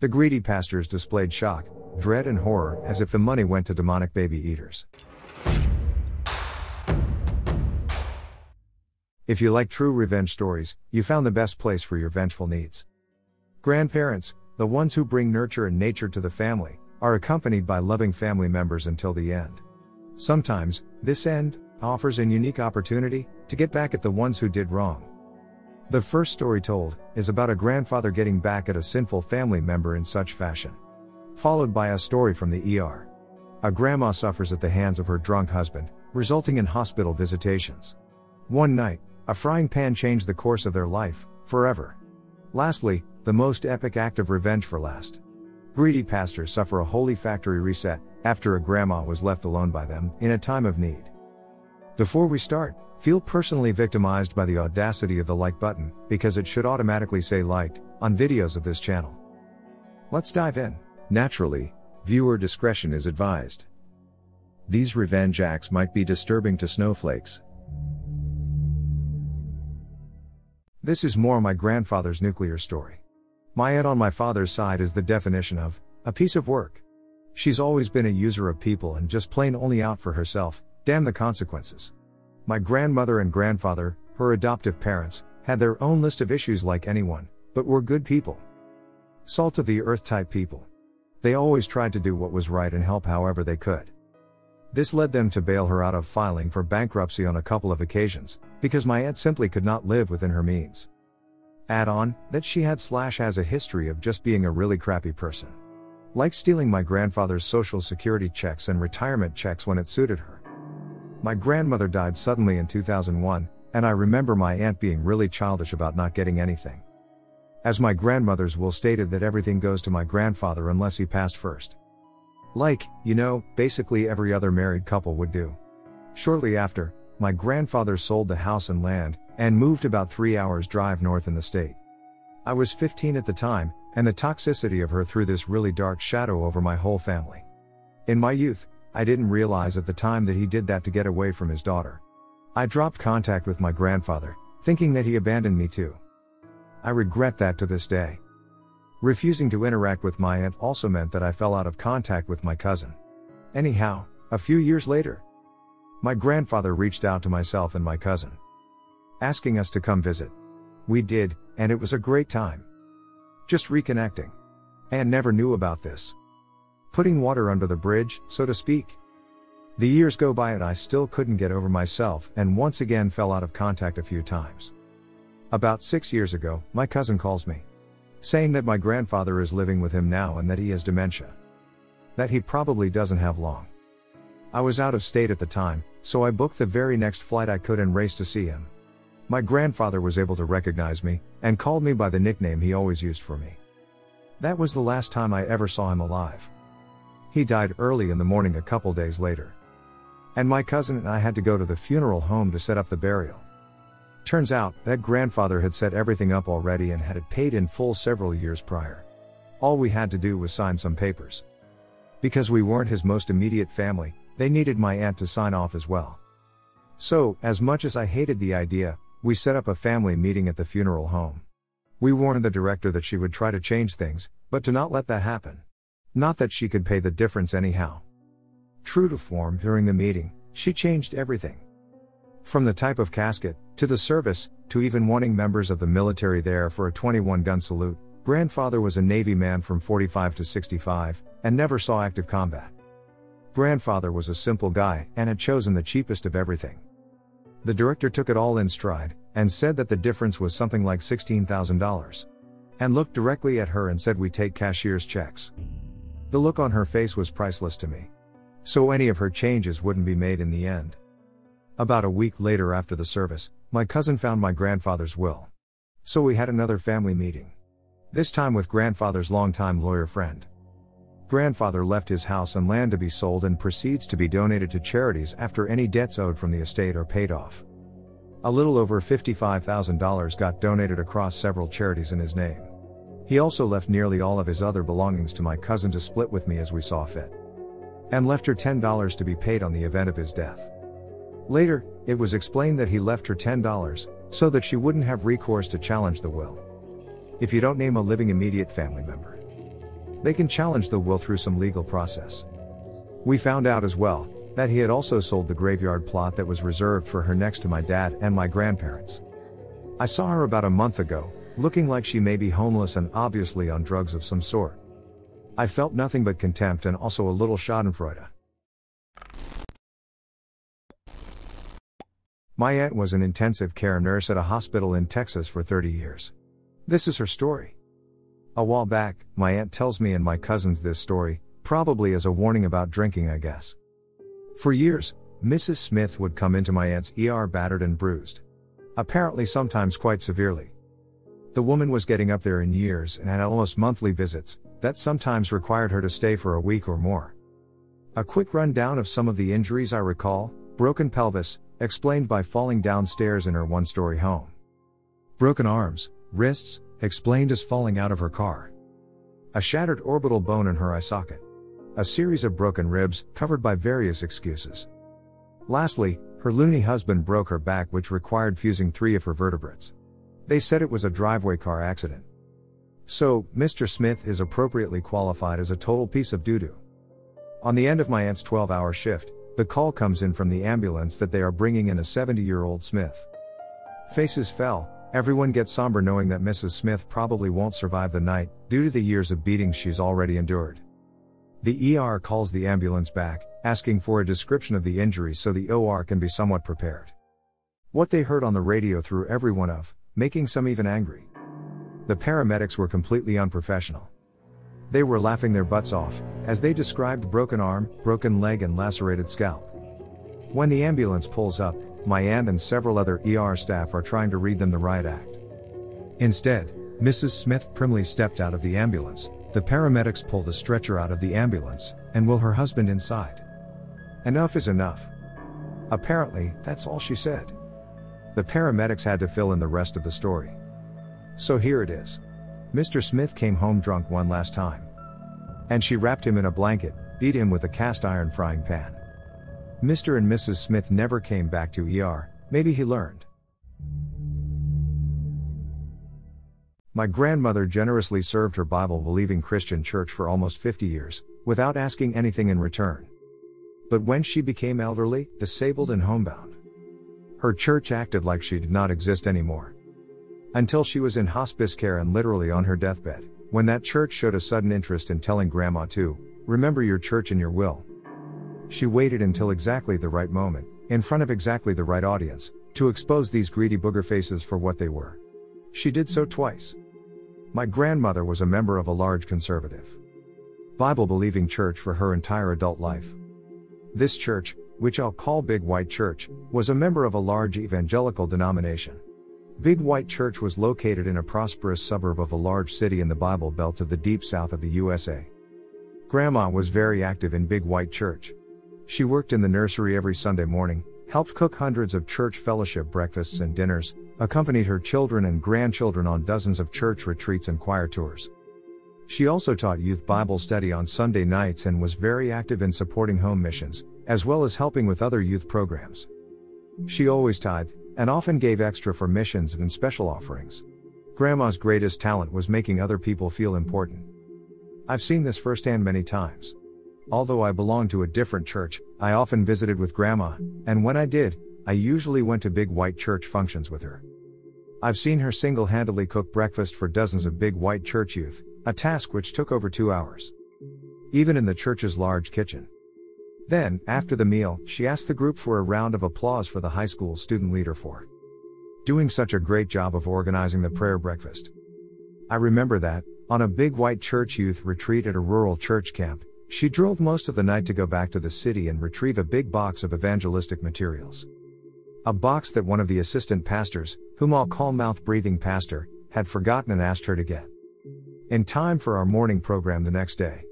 The greedy pastors displayed shock, dread, and horror as if the money went to demonic baby eaters. If you like true revenge stories, you found the best place for your vengeful needs. Grandparents, the ones who bring nurture and nature to the family, are accompanied by loving family members until the end. Sometimes, this end offers a unique opportunity to get back at the ones who did wrong. The first story told is about a grandfather getting back at a sinful family member in such fashion. Followed by a story from the ER. A grandma suffers at the hands of her drunk husband, resulting in hospital visitations. One night, a frying pan changed the course of their life, forever. Lastly, the most epic act of revenge for last. Greedy pastors suffer a holy factory reset after a grandma was left alone by them in a time of need. Before we start, feel personally victimized by the audacity of the like button because it should automatically say liked on videos of this channel. Let's dive in. Naturally, viewer discretion is advised. These revenge acts might be disturbing to snowflakes, This is more my grandfather's nuclear story. My aunt on my father's side is the definition of a piece of work. She's always been a user of people and just plain only out for herself, damn the consequences. My grandmother and grandfather, her adoptive parents, had their own list of issues like anyone, but were good people. Salt of the earth type people. They always tried to do what was right and help however they could. This led them to bail her out of filing for bankruptcy on a couple of occasions, because my aunt simply could not live within her means. Add on, that she had slash has a history of just being a really crappy person. Like stealing my grandfather's social security checks and retirement checks when it suited her. My grandmother died suddenly in 2001, and I remember my aunt being really childish about not getting anything. As my grandmother's will stated that everything goes to my grandfather unless he passed first. Like, you know, basically every other married couple would do. Shortly after, my grandfather sold the house and land, and moved about three hours drive north in the state. I was 15 at the time, and the toxicity of her threw this really dark shadow over my whole family. In my youth, I didn't realize at the time that he did that to get away from his daughter. I dropped contact with my grandfather, thinking that he abandoned me too. I regret that to this day. Refusing to interact with my aunt also meant that I fell out of contact with my cousin. Anyhow, a few years later, my grandfather reached out to myself and my cousin, asking us to come visit. We did, and it was a great time. Just reconnecting. Anne never knew about this. Putting water under the bridge, so to speak. The years go by and I still couldn't get over myself and once again fell out of contact a few times. About six years ago, my cousin calls me saying that my grandfather is living with him now and that he has dementia. That he probably doesn't have long. I was out of state at the time, so I booked the very next flight I could and raced to see him. My grandfather was able to recognize me, and called me by the nickname he always used for me. That was the last time I ever saw him alive. He died early in the morning a couple days later. And my cousin and I had to go to the funeral home to set up the burial. Turns out, that grandfather had set everything up already and had it paid in full several years prior. All we had to do was sign some papers. Because we weren't his most immediate family, they needed my aunt to sign off as well. So, as much as I hated the idea, we set up a family meeting at the funeral home. We warned the director that she would try to change things, but to not let that happen. Not that she could pay the difference anyhow. True to form during the meeting, she changed everything. From the type of casket, to the service, to even wanting members of the military there for a 21 gun salute, grandfather was a Navy man from 45 to 65, and never saw active combat. Grandfather was a simple guy, and had chosen the cheapest of everything. The director took it all in stride, and said that the difference was something like $16,000. And looked directly at her and said, We take cashier's checks. The look on her face was priceless to me. So any of her changes wouldn't be made in the end. About a week later after the service, my cousin found my grandfather's will. So we had another family meeting. This time with grandfather's longtime lawyer friend. Grandfather left his house and land to be sold and proceeds to be donated to charities after any debts owed from the estate are paid off. A little over $55,000 got donated across several charities in his name. He also left nearly all of his other belongings to my cousin to split with me as we saw fit. And left her $10 to be paid on the event of his death. Later, it was explained that he left her $10, so that she wouldn't have recourse to challenge the will. If you don't name a living immediate family member, they can challenge the will through some legal process. We found out as well that he had also sold the graveyard plot that was reserved for her next to my dad and my grandparents. I saw her about a month ago, looking like she may be homeless and obviously on drugs of some sort. I felt nothing but contempt and also a little schadenfreude. My aunt was an intensive care nurse at a hospital in Texas for 30 years. This is her story. A while back, my aunt tells me and my cousins this story, probably as a warning about drinking, I guess. For years, Mrs. Smith would come into my aunt's ER battered and bruised. Apparently, sometimes quite severely. The woman was getting up there in years and had almost monthly visits, that sometimes required her to stay for a week or more. A quick rundown of some of the injuries I recall broken pelvis, explained by falling downstairs in her one story home. Broken arms, wrists, explained as falling out of her car. A shattered orbital bone in her eye socket a series of broken ribs, covered by various excuses. Lastly, her loony husband broke her back, which required fusing three of her vertebrates. They said it was a driveway car accident. So, Mr. Smith is appropriately qualified as a total piece of doo doo. On the end of my aunt's 12 hour shift, the call comes in from the ambulance that they are bringing in a 70 year old Smith. Faces fell, everyone gets somber knowing that Mrs. Smith probably won't survive the night, due to the years of beatings she's already endured. The ER calls the ambulance back, asking for a description of the injury so the OR can be somewhat prepared. What they heard on the radio threw everyone off, making some even angry. The paramedics were completely unprofessional. They were laughing their butts off, as they described broken arm, broken leg, and lacerated scalp. When the ambulance pulls up, my aunt and several other ER staff are trying to read them the riot act. Instead, Mrs. Smith primly stepped out of the ambulance, the paramedics pull the stretcher out of the ambulance, and will her husband inside. Enough is enough. Apparently, that's all she said. The paramedics had to fill in the rest of the story. So here it is. Mr. Smith came home drunk one last time. And she wrapped him in a blanket, beat him with a cast iron frying pan. Mr. and Mrs. Smith never came back to ER, maybe he learned. My grandmother generously served her Bible believing Christian church for almost 50 years, without asking anything in return. But when she became elderly, disabled, and homebound, her church acted like she did not exist anymore. Until she was in hospice care and literally on her deathbed, when that church showed a sudden interest in telling Grandma to remember your church in your will. She waited until exactly the right moment, in front of exactly the right audience, to expose these greedy booger faces for what they were. She did so twice. My grandmother was a member of a large conservative, Bible believing church for her entire adult life. This church, which I'll call Big White Church, was a member of a large evangelical denomination. Big White Church was located in a prosperous suburb of a large city in the Bible Belt of the deep south of the USA. Grandma was very active in Big White Church. She worked in the nursery every Sunday morning, helped cook hundreds of church fellowship breakfasts and dinners, accompanied her children and grandchildren on dozens of church retreats and choir tours. She also taught youth Bible study on Sunday nights and was very active in supporting home missions, as well as helping with other youth programs. She always tithed, and often gave extra for missions and special offerings. Grandma's greatest talent was making other people feel important. I've seen this firsthand many times. Although I belonged to a different church, I often visited with Grandma, and when I did, I usually went to big white church functions with her. I've seen her single handedly cook breakfast for dozens of big white church youth, a task which took over two hours. Even in the church's large kitchen. Then, after the meal, she asked the group for a round of applause for the high school student leader for doing such a great job of organizing the prayer breakfast. I remember that, on a big white church youth retreat at a rural church camp, she drove most of the night to go back to the city and retrieve a big box of evangelistic materials. A box that one of the assistant pastors, whom I'll call mouth breathing pastor, had forgotten and asked her to get. In time for our morning program the next day.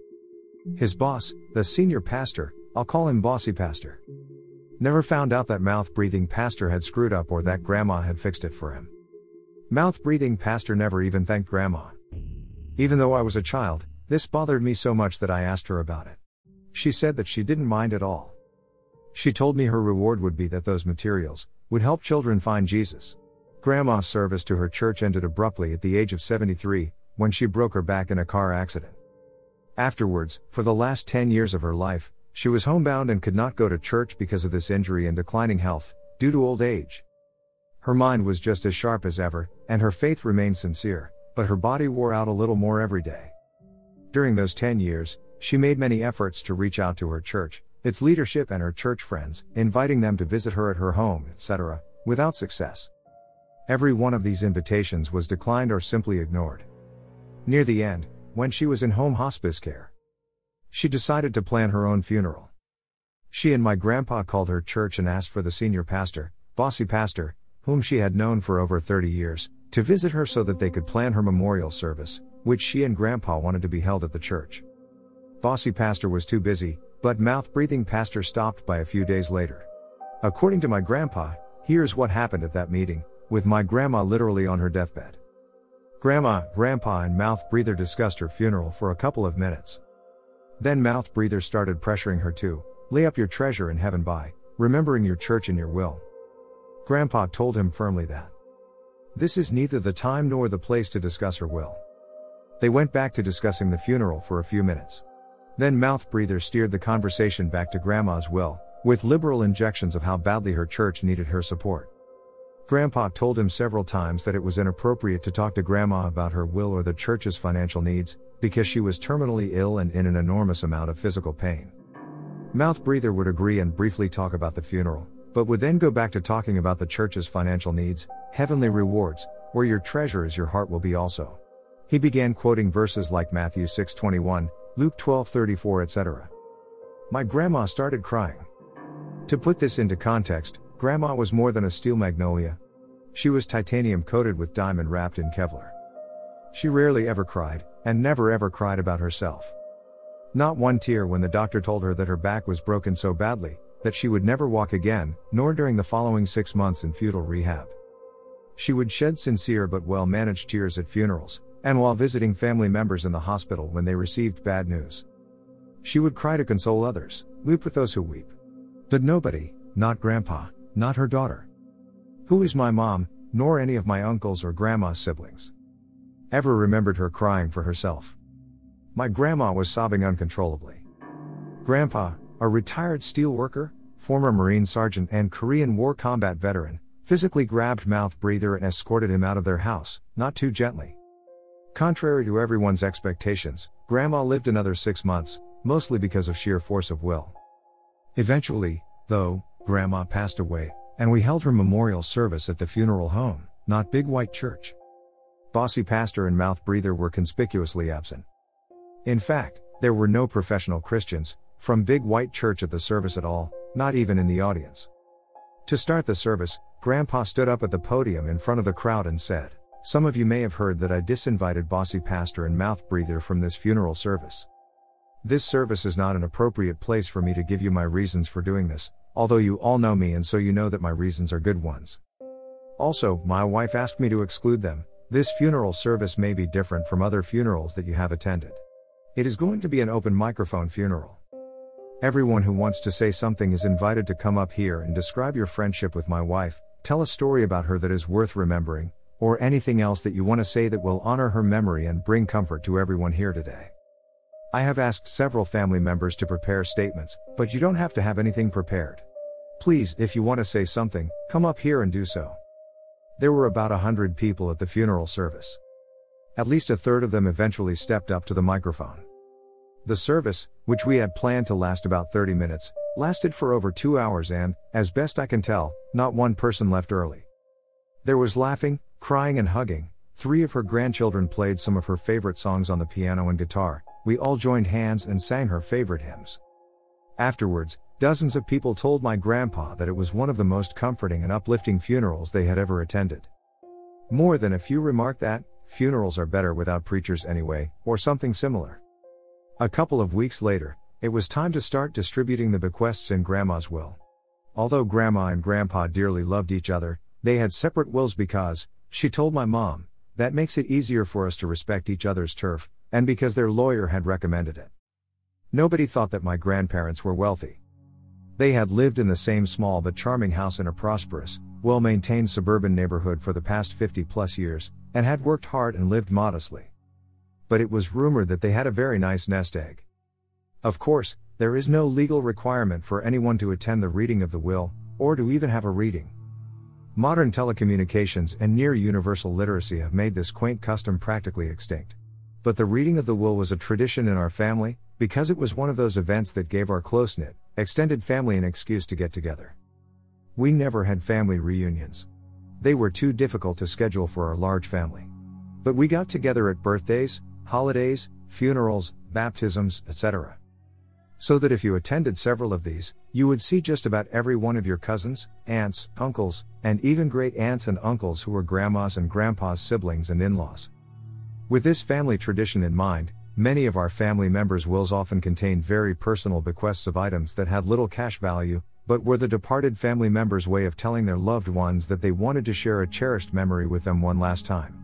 His boss, the senior pastor, I'll call him Bossy Pastor. Never found out that mouth breathing pastor had screwed up or that grandma had fixed it for him. Mouth breathing pastor never even thanked grandma. Even though I was a child, this bothered me so much that I asked her about it. She said that she didn't mind at all. She told me her reward would be that those materials would help children find Jesus. Grandma's service to her church ended abruptly at the age of 73, when she broke her back in a car accident. Afterwards, for the last 10 years of her life, she was homebound and could not go to church because of this injury and declining health, due to old age. Her mind was just as sharp as ever, and her faith remained sincere, but her body wore out a little more every day. During those 10 years, she made many efforts to reach out to her church, its leadership, and her church friends, inviting them to visit her at her home, etc., without success. Every one of these invitations was declined or simply ignored. Near the end, when she was in home hospice care, she decided to plan her own funeral. She and my grandpa called her church and asked for the senior pastor, bossy pastor, whom she had known for over 30 years, to visit her so that they could plan her memorial service, which she and grandpa wanted to be held at the church. Bossy pastor was too busy, but mouth breathing pastor stopped by a few days later. According to my grandpa, here's what happened at that meeting, with my grandma literally on her deathbed. Grandma, grandpa, and mouth breather discussed her funeral for a couple of minutes. Then mouth breather started pressuring her to lay up your treasure in heaven by remembering your church and your will. Grandpa told him firmly that this is neither the time nor the place to discuss her will. They went back to discussing the funeral for a few minutes. Then mouth breather steered the conversation back to grandma's will, with liberal injections of how badly her church needed her support. Grandpa told him several times that it was inappropriate to talk to grandma about her will or the church's financial needs, because she was terminally ill and in an enormous amount of physical pain. Mouth breather would agree and briefly talk about the funeral, but would then go back to talking about the church's financial needs, heavenly rewards, where your treasure is your heart will be also. He began quoting verses like Matthew 6:21, Luke 12:34, etc. My grandma started crying. To put this into context, grandma was more than a steel magnolia. She was titanium coated with diamond wrapped in Kevlar. She rarely ever cried, and never ever cried about herself. Not one tear when the doctor told her that her back was broken so badly that she would never walk again, nor during the following six months in futile rehab. She would shed sincere but well managed tears at funerals, and while visiting family members in the hospital when they received bad news. She would cry to console others, weep with those who weep. But nobody, not grandpa, not her daughter, who is my mom, nor any of my uncles or grandma's siblings, ever remembered her crying for herself. My grandma was sobbing uncontrollably. Grandpa, a retired steel worker, former Marine sergeant and Korean War combat veteran, physically grabbed mouth breather and escorted him out of their house, not too gently. Contrary to everyone's expectations, Grandma lived another six months, mostly because of sheer force of will. Eventually, though, Grandma passed away, and we held her memorial service at the funeral home, not Big White Church. Bossy pastor and mouth breather were conspicuously absent. In fact, there were no professional Christians, from Big White Church at the service at all, not even in the audience. To start the service, Grandpa stood up at the podium in front of the crowd and said, Some of you may have heard that I disinvited Bossy Pastor and Mouth Breather from this funeral service. This service is not an appropriate place for me to give you my reasons for doing this, although you all know me and so you know that my reasons are good ones. Also, my wife asked me to exclude them. This funeral service may be different from other funerals that you have attended. It is going to be an open microphone funeral. Everyone who wants to say something is invited to come up here and describe your friendship with my wife, tell a story about her that is worth remembering, or anything else that you want to say that will honor her memory and bring comfort to everyone here today. I have asked several family members to prepare statements, but you don't have to have anything prepared. Please, if you want to say something, come up here and do so. There were about a hundred people at the funeral service. At least a third of them eventually stepped up to the microphone. The service, which we had planned to last about 30 minutes, lasted for over two hours and, as best I can tell, not one person left early. There was laughing, crying, and hugging. Three of her grandchildren played some of her favorite songs on the piano and guitar. We all joined hands and sang her favorite hymns. Afterwards, dozens of people told my grandpa that it was one of the most comforting and uplifting funerals they had ever attended. More than a few remarked that, Funerals are better without preachers anyway, or something similar. A couple of weeks later, it was time to start distributing the bequests in Grandma's will. Although Grandma and Grandpa dearly loved each other, they had separate wills because, she told my mom, that makes it easier for us to respect each other's turf, and because their lawyer had recommended it. Nobody thought that my grandparents were wealthy. They had lived in the same small but charming house in a prosperous, well maintained suburban neighborhood for the past 50 plus years, and had worked hard and lived modestly. but it was rumored that they had a very nice nest egg. Of course, there is no legal requirement for anyone to attend the reading of the will, or to even have a reading. Modern telecommunications and near universal literacy have made this quaint custom practically extinct. But the reading of the will was a tradition in our family, because it was one of those events that gave our close knit, extended family an excuse to get together. We never had family reunions. They were too difficult to schedule for our large family. But we got together at birthdays, holidays, funerals, baptisms, etc. So that if you attended several of these, you would see just about every one of your cousins, aunts, uncles, and even great aunts and uncles who were grandma's and grandpa's siblings and in laws. With this family tradition in mind, many of our family members' wills often contained very personal bequests of items that had little cash value, but were the departed family members' way of telling their loved ones that they wanted to share a cherished memory with them one last time.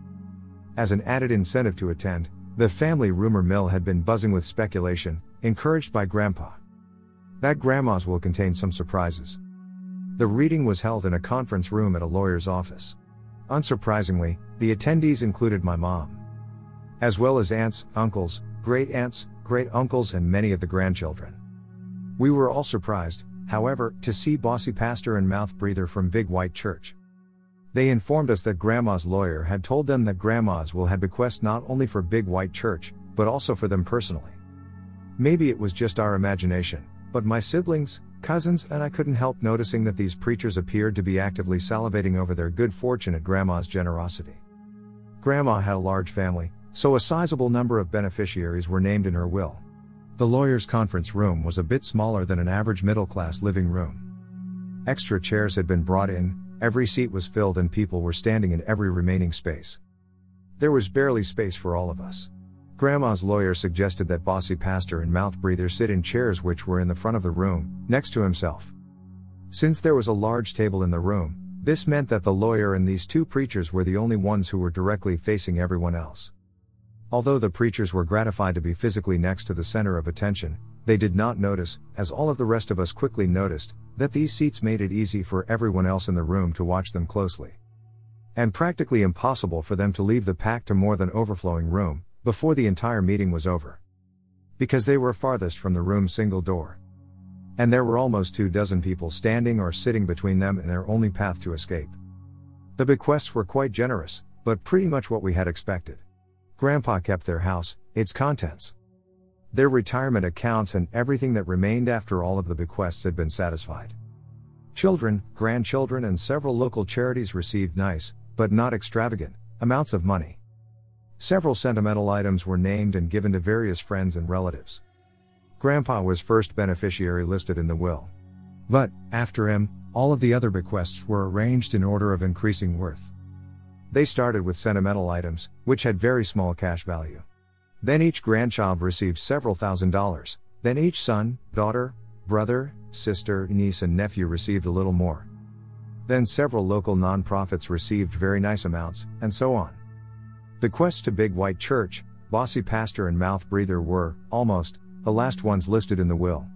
As an added incentive to attend, the family rumor mill had been buzzing with speculation, encouraged by Grandpa. That grandma's will contain some surprises. The reading was held in a conference room at a lawyer's office. Unsurprisingly, the attendees included my mom, as well as aunts, uncles, great aunts, great uncles, and many of the grandchildren. We were all surprised, however, to see bossy pastor and mouth breather from Big White Church. They informed us that Grandma's lawyer had told them that Grandma's will had bequest not only for Big White Church, but also for them personally. Maybe it was just our imagination, but my siblings, cousins, and I couldn't help noticing that these preachers appeared to be actively salivating over their good fortune at Grandma's generosity. Grandma had a large family, so a sizable number of beneficiaries were named in her will. The lawyer's conference room was a bit smaller than an average middle class living room. Extra chairs had been brought in, every seat was filled, and people were standing in every remaining space. There was barely space for all of us. Grandma's lawyer suggested that bossy pastor and mouth breather sit in chairs which were in the front of the room, next to himself. Since there was a large table in the room, this meant that the lawyer and these two preachers were the only ones who were directly facing everyone else. Although the preachers were gratified to be physically next to the center of attention, they did not notice, as all of the rest of us quickly noticed, that these seats made it easy for everyone else in the room to watch them closely. And practically impossible for them to leave the packed to more than overflowing room, before the entire meeting was over. Because they were farthest from the room's single door. And there were almost two dozen people standing or sitting between them and their only path to escape. The bequests were quite generous, but pretty much what we had expected. Grandpa kept their house, its contents, their retirement accounts, and everything that remained after all of the bequests had been satisfied. Children, grandchildren, and several local charities received nice, but not extravagant, amounts of money. Several sentimental items were named and given to various friends and relatives. Grandpa was first beneficiary listed in the will. But, after him, all of the other bequests were arranged in order of increasing worth. They started with sentimental items, which had very small cash value. Then each grandchild received several thousand dollars, then each son, daughter, brother, sister, niece, and nephew received a little more. Then several local nonprofits received very nice amounts, and so on. Bequests to Big White Church, Bossy Pastor and Mouth Breather were, almost, the last ones listed in the will.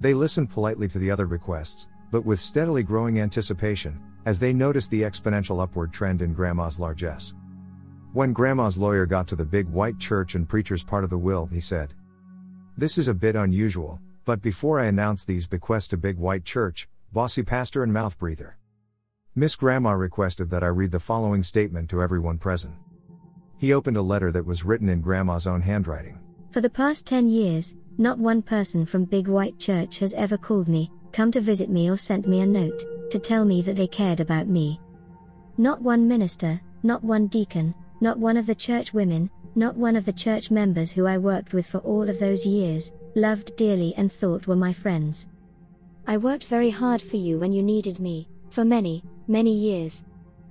They listened politely to the other bequests, but with steadily growing anticipation, as they noticed the exponential upward trend in Grandma's largesse. When Grandma's lawyer got to the Big White Church and preacher's part of the will, he said, This is a bit unusual, but before I announce these bequests to Big White Church, Bossy Pastor and Mouth Breather, Miss Grandma requested that I read the following statement to everyone present. He opened a letter that was written in Grandma's own handwriting. For the past 10 years, not one person from Big White Church has ever called me, come to visit me, or sent me a note to tell me that they cared about me. Not one minister, not one deacon, not one of the church women, not one of the church members who I worked with for all of those years, loved dearly and thought were my friends. I worked very hard for you when you needed me, for many, many years.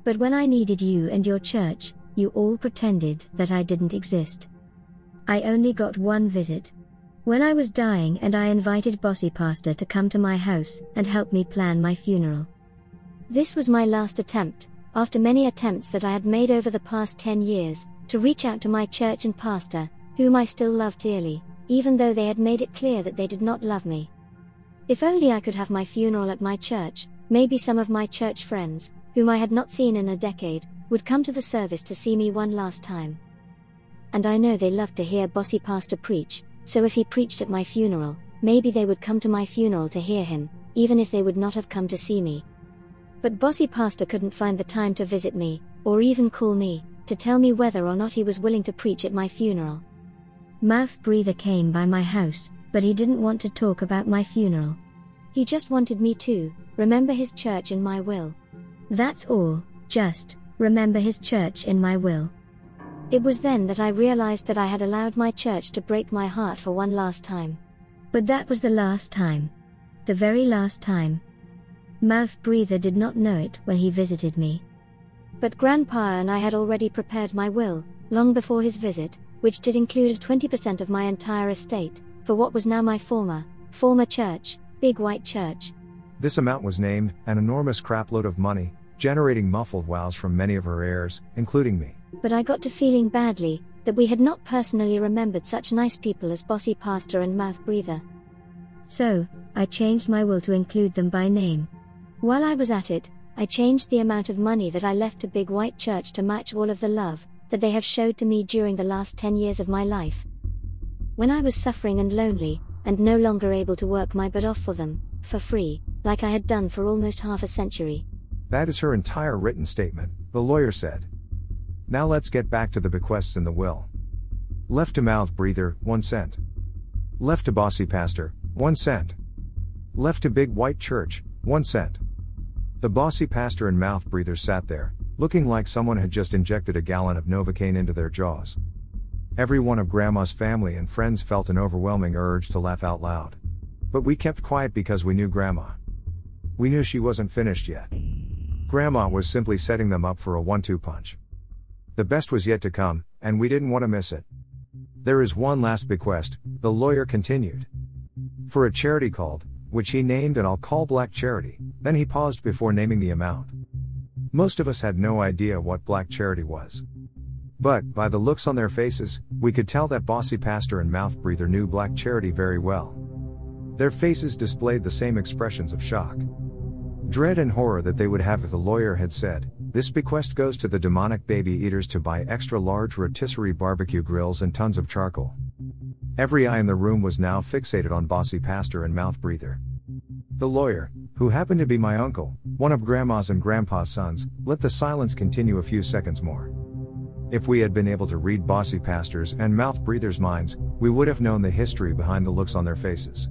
But when I needed you and your church, you all pretended that I didn't exist. I only got one visit. When I was dying and I invited Bossy Pastor to come to my house and help me plan my funeral. This was my last attempt, after many attempts that I had made over the past 10 years, to reach out to my church and pastor, whom I still loved dearly, even though they had made it clear that they did not love me. If only I could have my funeral at my church, maybe some of my church friends, whom I had not seen in a decade, would come to the service to see me one last time. and I know they love to hear Bossy Pastor preach, so if he preached at my funeral, maybe they would come to my funeral to hear him, even if they would not have come to see me. But Bossy Pastor couldn't find the time to visit me, or even call me, to tell me whether or not he was willing to preach at my funeral. Mouth Breather came by my house, but he didn't want to talk about my funeral. He just wanted me to remember his church in my will. That's all, just remember his church in my will. It was then that I realized that I had allowed my church to break my heart for one last time. But that was the last time. The very last time. Mouth Breather did not know it when he visited me. But Grandpa and I had already prepared my will, long before his visit, which did include 20% of my entire estate, for what was now my former, former church, Big White Church. This amount was named an enormous crapload of money, generating muffled wows from many of her heirs, including me. But I got to feeling badly that we had not personally remembered such nice people as Bossy Pastor and Mouth Breather. So, I changed my will to include them by name. While I was at it, I changed the amount of money that I left to Big White Church to match all of the love that they have showed to me during the last 10 years of my life. When I was suffering and lonely, and no longer able to work my butt off for them, for free, like I had done for almost half a century, that is her entire written statement, the lawyer said. Now let's get back to the bequests in the will. Left to mouth breather, 1 cent. Left to bossy pastor, 1 cent. Left to big white church, 1 cent. The bossy pastor and mouth breather sat there, looking like someone had just injected a gallon of Novocaine into their jaws. Every one of Grandma's family and friends felt an overwhelming urge to laugh out loud. But we kept quiet because we knew Grandma. We knew she wasn't finished yet. Grandma was simply setting them up for a one two punch. The best was yet to come, and we didn't want to miss it. There is one last bequest, the lawyer continued. For a charity called, which he named and I'll call Black Charity, then he paused before naming the amount. Most of us had no idea what Black Charity was. But, by the looks on their faces, we could tell that bossy pastor and mouth breather knew Black Charity very well. Their faces displayed the same expressions of shock dread and horror that they would have if the lawyer had said, This bequest goes to the demonic baby eaters to buy extra large rotisserie barbecue grills and tons of charcoal. Every eye in the room was now fixated on Bossy Pastor and Mouth Breather. The lawyer, who happened to be my uncle, one of Grandma's and Grandpa's sons, let the silence continue a few seconds more. If we had been able to read Bossy Pastors and Mouth Breathers' minds, we would have known the history behind the looks on their faces.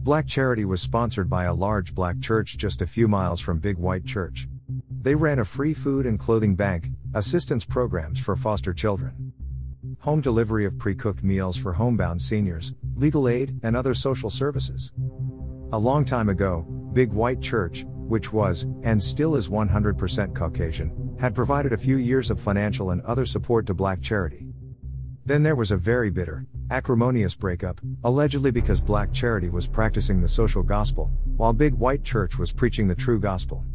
Black Charity was sponsored by a large black church just a few miles from Big White Church. They ran a free food and clothing bank, assistance programs for foster children, home delivery of pre cooked meals for homebound seniors, legal aid, and other social services. A long time ago, Big White Church, which was, and still is 100% Caucasian, had provided a few years of financial and other support to Black Charity. Then there was a very bitter, acrimonious breakup, allegedly because Black Charity was practicing the social gospel, while Big White Church was preaching the true gospel.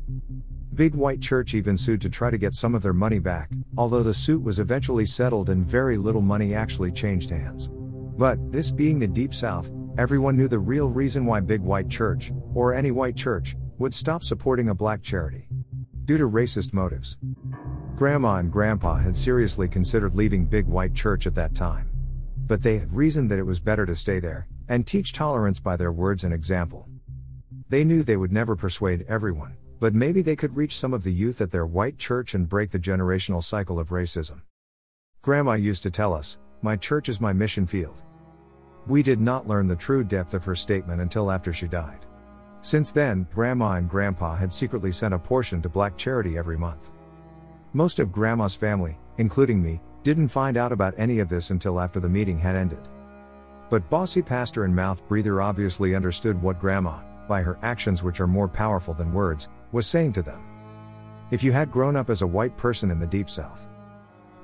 Big White Church even sued to try to get some of their money back, although the suit was eventually settled and very little money actually changed hands. But, this being the Deep South, everyone knew the real reason why Big White Church, or any white church, would stop supporting a black charity. Due to racist motives. Grandma and Grandpa had seriously considered leaving Big White Church at that time but they had reasoned that it was better to stay there, and teach tolerance by their words and example. They knew they would never persuade everyone, but maybe they could reach some of the youth at their white church and break the generational cycle of racism. Grandma used to tell us, My church is my mission field. We did not learn the true depth of her statement until after she died. Since then, Grandma and Grandpa had secretly sent a portion to Black Charity every month. Most of Grandma's family, including me, didn't find out about any of this until after the meeting had ended. But bossy pastor and mouth breather obviously understood what grandma, by her actions which are more powerful than words, was saying to them. If you had grown up as a white person in the deep south,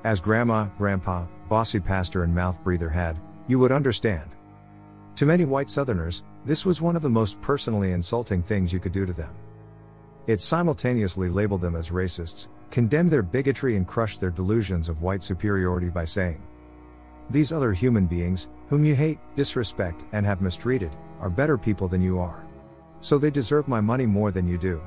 as grandma, grandpa, bossy pastor and mouth breather had, you would understand. To many white southerners, this was one of the most personally insulting things you could do to them. It simultaneously labeled them as racists, condemned their bigotry and crushed their delusions of white superiority by saying, These other human beings, whom you hate, disrespect, and have mistreated, are better people than you are. So they deserve my money more than you do.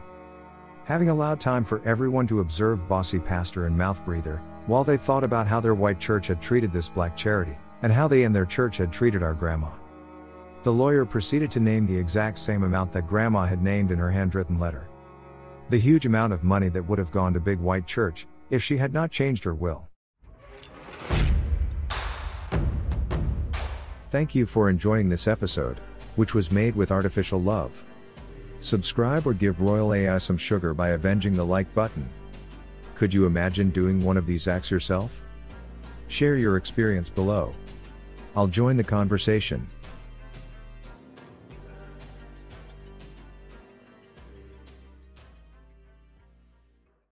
Having allowed time for everyone to observe bossy pastor and mouth breather, while they thought about how their white church had treated this black charity, and how they and their church had treated our grandma. The lawyer proceeded to name the exact same amount that grandma had named in her handwritten letter. The huge amount of money that would have gone to Big White Church, if she had not changed her will. Thank you for enjoying this episode, which was made with artificial love. Subscribe or give Royal AI some sugar by avenging the like button. Could you imagine doing one of these acts yourself? Share your experience below. I'll join the conversation.